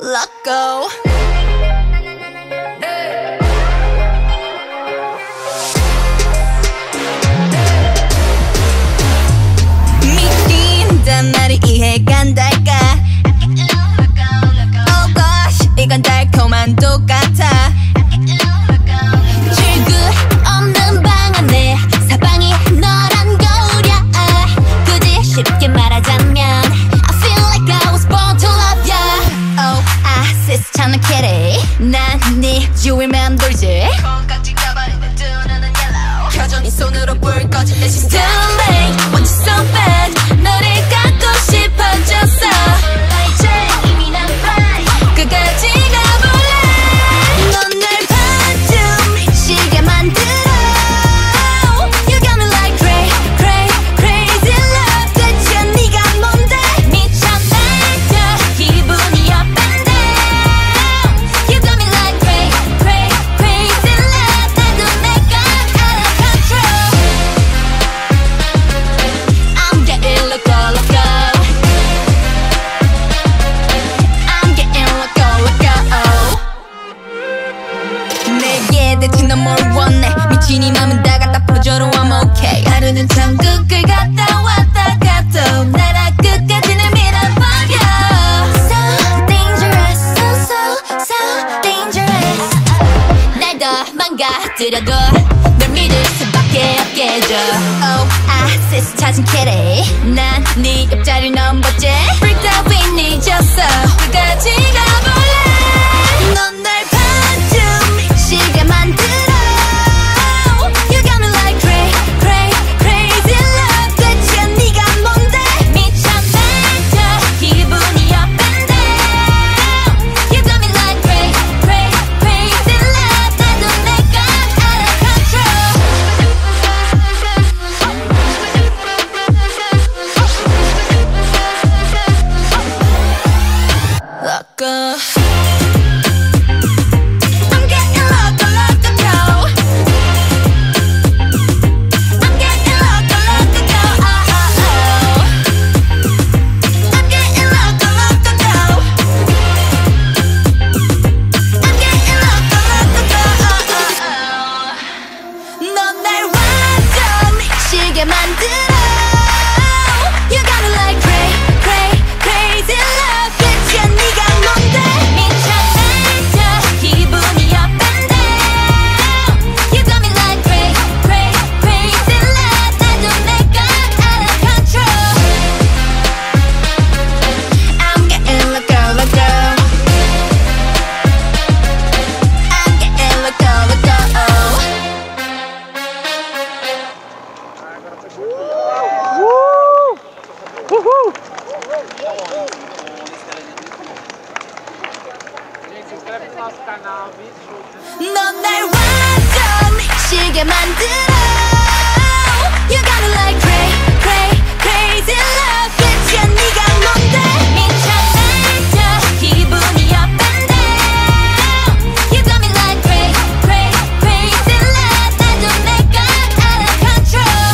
Let go. You remember지? 콩깍지? 가방에 눈은 옐로우 켜져 네 손으로 불 꺼진 내 심장을 Want you so bad? 대체 넌 뭘 원해? 미친 이 맘은 다 갖다 퍼줘도 I'm okay. 하루는 천국을 갔다 왔다 갔다 나락 끝까지 날 밀어버려. So dangerous so so so dangerous. 날 더 망가뜨려도 널 믿을 수밖에 없게 해줘. Oh I 스 찾은 캐리. 난 네 옆자리를 넘볼게. 만들어 넌날 완전 시계 만들어. You gotta like